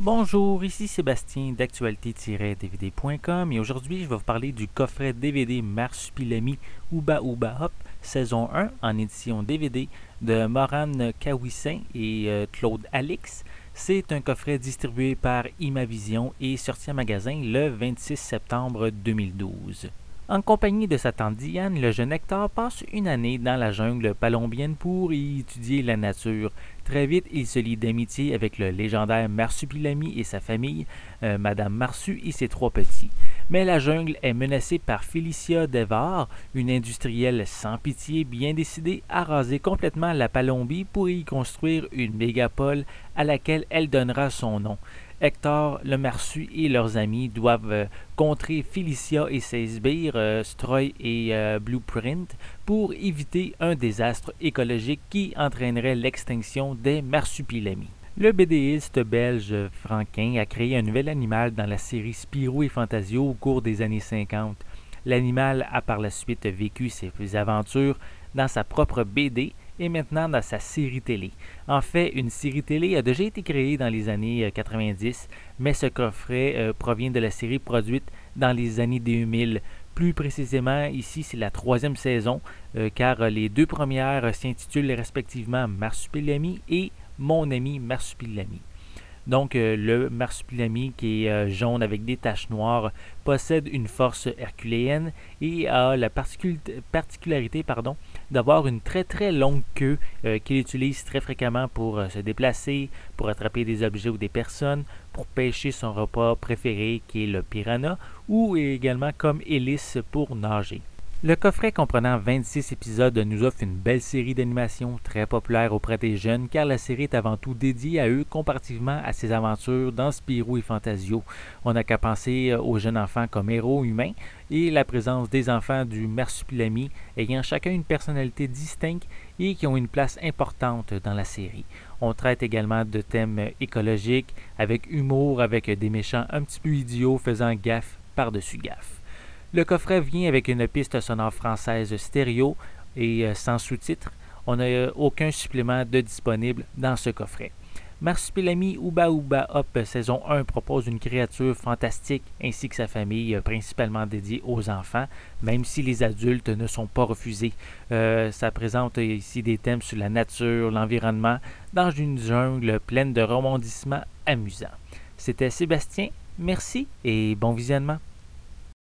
Bonjour, ici Sébastien d'actualité-dvd.com et aujourd'hui je vais vous parler du coffret DVD Marsupilami Ouba Ouba Hop saison 1 en édition DVD de Moran Kawissin et euh, Claude Alix. C'est un coffret distribué par Imavision et sorti en magasin le 26 septembre 2012. En compagnie de sa tante Diane, le jeune Hector passe une année dans la jungle palombienne pour y étudier la nature. Très vite, il se lie d'amitié avec le légendaire Marsupilami et sa famille, euh, Madame Marsu et ses trois petits. Mais la jungle est menacée par Felicia Devar, une industrielle sans pitié bien décidée à raser complètement la Palombie pour y construire une mégapole à laquelle elle donnera son nom. Hector, le Marsu et leurs amis doivent euh, contrer Felicia et ses sbires, euh, Stroy et euh, Blueprint, pour éviter un désastre écologique qui entraînerait l'extinction des marsupilamis. Le BDiste belge Franquin a créé un nouvel animal dans la série Spirou et Fantasio au cours des années 50. L'animal a par la suite vécu ses aventures dans sa propre BD et maintenant dans sa série télé. En fait, une série télé a déjà été créée dans les années 90, euh, mais ce coffret euh, provient de la série produite dans les années 2000. Plus précisément, ici, c'est la troisième saison, euh, car les deux premières s'intitulent respectivement Marsupilami et Mon ami Marsupilami. Donc, le marsupilami, qui est jaune avec des taches noires, possède une force herculéenne et a la particularité pardon, d'avoir une très très longue queue euh, qu'il utilise très fréquemment pour euh, se déplacer, pour attraper des objets ou des personnes, pour pêcher son repas préféré qui est le piranha, ou également comme hélice pour nager. Le coffret comprenant 26 épisodes nous offre une belle série d'animations très populaire auprès des jeunes car la série est avant tout dédiée à eux comparativement à ses aventures dans Spirou et Fantasio. On n'a qu'à penser euh, aux jeunes enfants comme héros humains et la présence des enfants du Marsupilami ayant chacun une personnalité distincte et qui ont une place importante dans la série. On traite également de thèmes écologiques avec humour, avec des méchants un petit peu idiots faisant gaffe par-dessus gaffe. Le coffret vient avec une piste sonore française stéréo et euh, sans sous-titres. On n'a euh, aucun supplément de disponible dans ce coffret. Marsupilami Ouba Ouba Hop saison 1 propose une créature fantastique ainsi que sa famille, euh, principalement dédiée aux enfants, même si les adultes ne sont pas refusés. ça présente ici des thèmes sur la nature, l'environnement, dans une jungle pleine de rebondissements amusants. C'était Sébastien, merci et bon visionnement.